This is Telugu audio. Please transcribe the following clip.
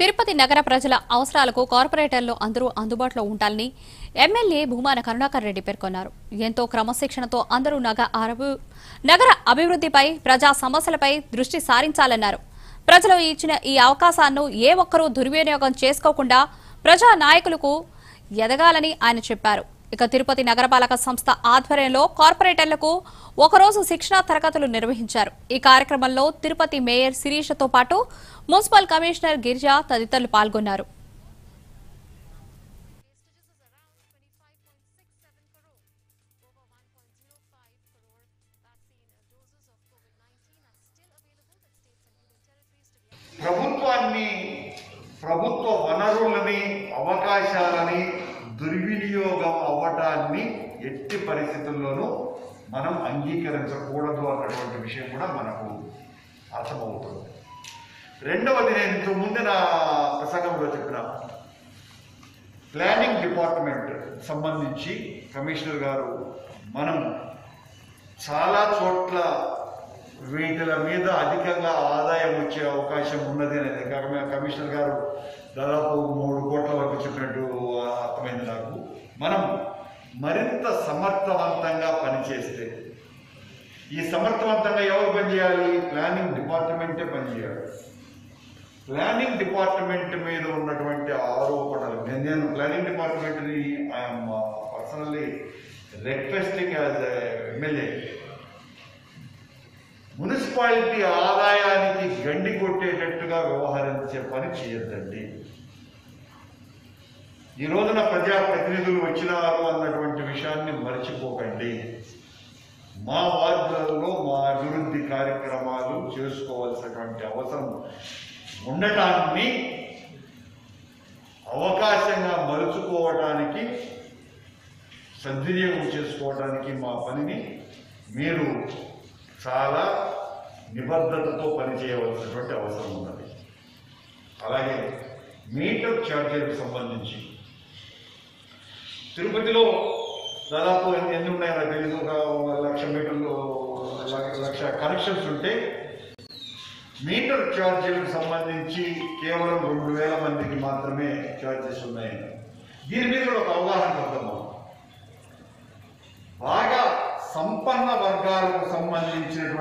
తిరుపతి నగర ప్రజల అవసరాలకు కార్పొరేటర్లు అందరూ అందుబాటులో ఉండాలని ఎమ్మెల్యే భూమాన కరుణాకర్ రెడ్డి పేర్కొన్నారు. ఎంతో క్రమశిక్షణతో అందరూ నగర అభివృద్ధిపై ప్రజా సమస్యలపై దృష్టి సారించాలన్నారు. ప్రజలు ఇచ్చిన ఈ అవకాశాన్ని ఏ ఒక్కరూ దుర్వినియోగం చేసుకోకుండా ప్రజా నాయకులకు ఎదగాలని ఆయన చెప్పారు. ఇక తిరుపతి నగరపాలక సంస్థ ఆధ్వర్యంలో కార్పొరేటర్లకు ఒకరోజు శిక్షణా తరగతులు నిర్వహించారు. ఈ కార్యక్రమంలో తిరుపతి మేయర్ శిరీషతో పాటు మున్సిపల్ కమిషనర్ గిరిజ తదితరులు పాల్గొన్నారు. ప్రభుత్వాన్ని ప్రభుత్వ వనరులని అవకాశాలని దుర్వినియోగం అవ్వటాన్ని ఎట్టి పరిస్థితుల్లోనూ మనం అంగీకరించకూడదు అన్నటువంటి విషయం కూడా మనకు అర్థమవుతుంది. రెండవది నేను ఇంతకు ముందు నా ప్రసంగంలో చెప్పిన ప్లానింగ్ డిపార్ట్మెంట్ సంబంధించి కమిషనర్ గారు మనం చాలా చోట్ల వీటిల మీద అధికంగా ఆదాయం వచ్చే అవకాశం ఉన్నది అనేది కమిషనర్ గారు దాదాపు మూడు కోట్ల వరకు చెప్పినట్టు అర్థమైంది నాకు. మనం మరింత సమర్థవంతంగా పనిచేస్తే ఈ సమర్థవంతంగా ఎవరు పనిచేయాలి? ప్లానింగ్ డిపార్ట్మెంటే పనిచేయాలి. ప్లానింగ్ డిపార్ట్మెంట్ మీద ఉన్నటువంటి ఆరోపణలు నేను- నేను planning డిపార్ట్మెంట్ని I am personally requesting as MLA municipality ఆదాయానికి గండి కొట్టేటట్టుగా వ్యవహరించే పని చేయొద్దండి. ఈ రోజున ప్రజాప్రతినిధులు వచ్చినారు అన్నటువంటి విషయాన్ని మర్చిపోకండి. మా వార్డులలో మా అభివృద్ధి కార్యక్రమాలు చేసుకోవాల్సినటువంటి అవసరం ఉండటాన్ని అవకాశంగా మలుచుకోవటానికి సద్వినియోగం చేసుకోవడానికి మా పనిని మీరు చాలా నిబద్ధతతో పనిచేయవలసినటువంటి అవసరం ఉన్నది. అలాగే మీటర్ ఛార్జీలకు సంబంధించి తిరుపతిలో దాదాపు ఎన్ని ఎన్ని ఉన్నాయో నాకు తెలియదు ఒక లక్ష మీటర్లు లక్ష- లక్ష కనెక్షన్స్ ఉంటే మీటర్ ఛార్జీలకు సంబంధించి కేవలం రెండు వేల మందికి మాత్రమే ఛార్జెస్ ఉన్నాయి. దీని మీద కూడా ఒక అవగాహన పొందాము బాగా సంపన్న వర్గాలకు సంబంధించినటువంటి